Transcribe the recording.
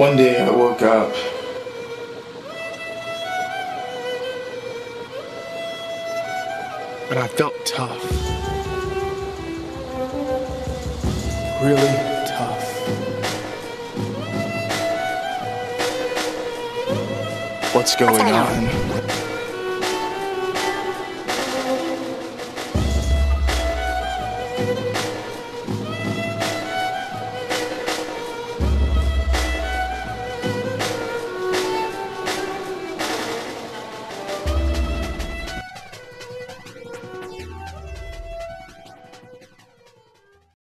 One day I woke up. And I felt tough. Really tough. What's going on?